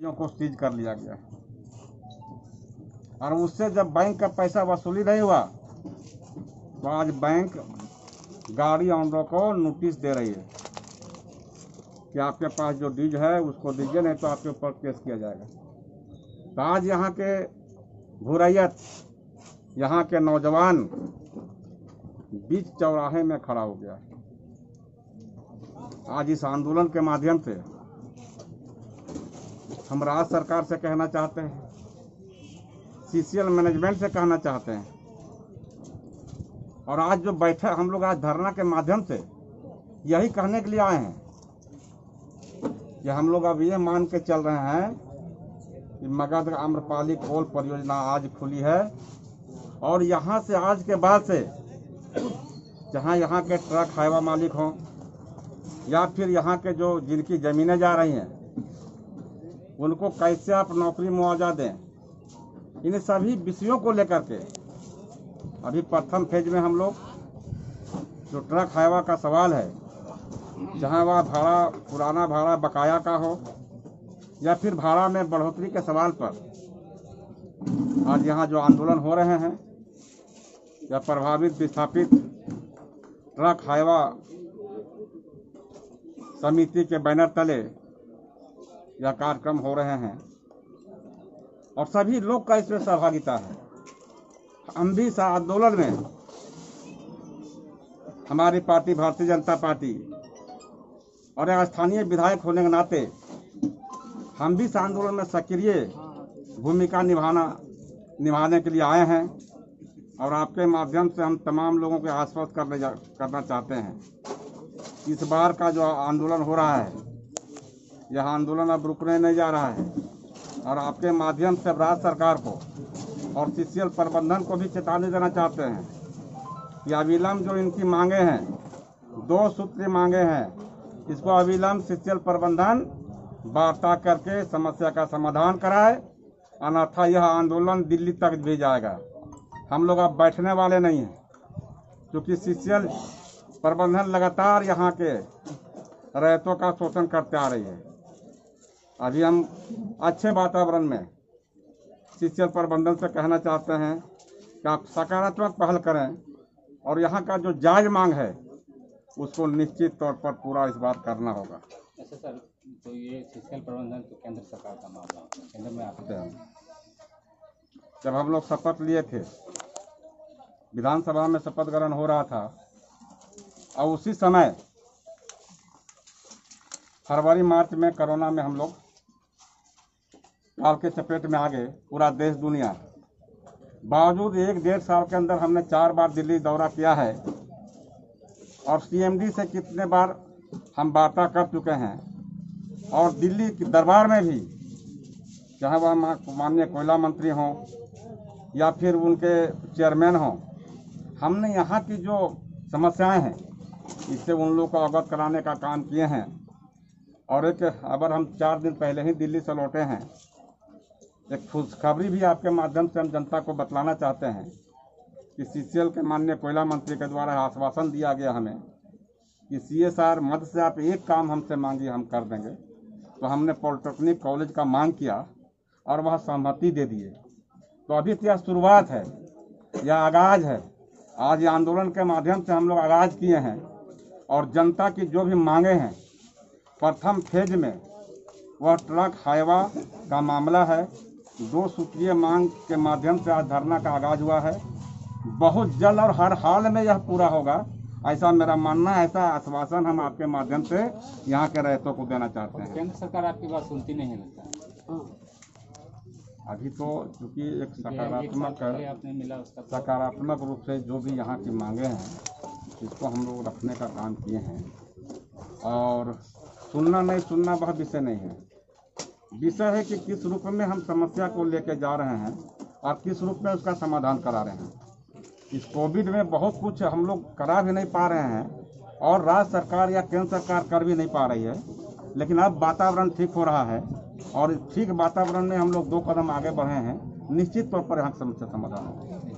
को सीज कर लिया गया। और उससे जब बैंक का पैसा वसूली नहीं हुआ तो आज बैंक गाड़ी ऑनरों को नोटिस दे रही है कि आपके पास जो डीज है, उसको दीजिए, नहीं तो आपके ऊपर केस किया जाएगा। तो आज यहाँ के भुरैयत यहाँ के नौजवान बीच चौराहे में खड़ा हो गया। आज इस आंदोलन के माध्यम से हम राज्य सरकार से कहना चाहते हैं सीसीएल मैनेजमेंट से कहना चाहते हैं। और आज जो बैठे, हम लोग आज धरना के माध्यम से यही कहने के लिए आए हैं कि हम लोग अब ये मान के चल रहे हैं कि मगध आम्रपाली कोल परियोजना आज खुली है। और यहाँ से, आज के बाद से जहाँ यहाँ के ट्रक हाईवा मालिक हों या फिर यहाँ के जो जिनकी ज़मीनें जा रही हैं उनको कैसे आप नौकरी मुआवजा दें? इन सभी विषयों को लेकर के। अभी प्रथम फ़ेज़ में हम लोग, जो ट्रक हाईवा का सवाल है, जहाँ वह भाड़ा, पुराना भाड़ा बकाया का हो, या फिर भाड़ा में बढ़ोतरी के सवाल पर। आज यहाँ जो आंदोलन हो रहे हैं, या प्रभावित, विस्थापित ट्रक हाईवा समिति के बैनर तले यह कार्यक्रम हो रहे हैं। और सभी लोग का इसमें सहभागिता है। हम भी आंदोलन में हमारी पार्टी भारतीय जनता पार्टी और स्थानीय विधायक होने के नाते हम भी इस आंदोलन में सक्रिय भूमिका निभाना निभाने के लिए आए हैं और आपके माध्यम से हम तमाम लोगों को आश्वस्त करने जा, करना चाहते हैं। इस बार का जो आंदोलन हो रहा है यह आंदोलन अब रुकने नहीं जा रहा है और आपके माध्यम से राज्य सरकार को और सीसीएल प्रबंधन को भी चेतावनी देना चाहते हैं। कि अविलंब जो इनकी मांगे हैं, दो सूत्री मांगे हैं, इसको अविलंब सीसीएल प्रबंधन वार्ता करके समस्या का समाधान कराए, अन्यथा यह आंदोलन दिल्ली तक भी जाएगा। हम लोग अब बैठने वाले नहीं हैं, क्योंकि सीसीएल प्रबंधन लगातार यहाँ के रैयतों का शोषण करते आ रही है। अभी हम अच्छे वातावरण में सीसीएल प्रबंधन से कहना चाहते हैं कि आप सकारात्मक पहल करें और यहाँ का जो जायज़ मांग है उसको निश्चित तौर पर पूरा इस बार करना होगा। अच्छा सर तो ये शिक्षण प्रबंधन तो केंद्र सरकार का मामला केंद्र में करते हैं जब हम लोग शपथ लिए थे विधानसभा में शपथ ग्रहण हो रहा था और उसी समय फरवरी मार्च में कोरोना में हम लोग काल के चपेट में आ गए, पूरा देश दुनिया। बावजूद एक डेढ़ साल के अंदर हमने चार बार दिल्ली दौरा किया है, और सीएमडी से कितने बार हम वार्ता कर चुके हैं, और दिल्ली के दरबार में भी, चाहे वह माननीय कोयला मंत्री हों, या फिर उनके चेयरमैन हों, हमने यहाँ की जो समस्याएँ हैं, इससे उन लोगों को अवगत कराने का काम किए हैं, और एक, अगर हम चार दिन पहले ही दिल्ली से लौटे हैं एक खुशखबरी भी आपके माध्यम से हम जनता को बतलाना चाहते हैं कि सीसीएल के माननीय कोयला मंत्री के द्वारा आश्वासन दिया गया हमें कि सी एस आर मद से आप एक काम हमसे मांगिए, हम कर देंगे। तो हमने पॉलिटेक्निक कॉलेज का मांग किया और वह सहमति दे दिए। तो अभी तो यह शुरुआत है, यह आगाज़ है। आज ये आंदोलन के माध्यम से हम लोग आगाज़ किए हैं और जनता की जो भी मांगे हैं, प्रथम फ़ेज़ में वह ट्रक हाईवा का मामला है। दो सूत्रीय मांग के माध्यम से आज धरना का आगाज़ हुआ है। बहुत जल्द और हर हाल में यह पूरा होगा। ऐसा मेरा मानना है ऐसा आश्वासन हम आपके माध्यम से यहाँ के रैयतों को देना चाहते हैं। केंद्र सरकार आपकी बात सुनती नहीं है लगता? अभी तो चूँकि एक क्योंकि एक साल सकारात्मक सकारात्मक रूप से जो भी यहाँ की मांगे हैं इसको हम लोग रखने का काम किए हैं। और सुनना नहीं सुनना वह विषय नहीं है। विषय है कि किस रूप में हम समस्या को लेके जा रहे हैं और किस रूप में उसका समाधान करा रहे हैं। इस कोविड में बहुत कुछ हम लोग करा भी नहीं पा रहे हैं और राज्य सरकार या केंद्र सरकार कर भी नहीं पा रही है। लेकिन अब वातावरण ठीक हो रहा है और ठीक वातावरण में हम लोग दो कदम आगे बढ़े हैं। निश्चित तौर पर यहाँ समस्या समाधान होगा।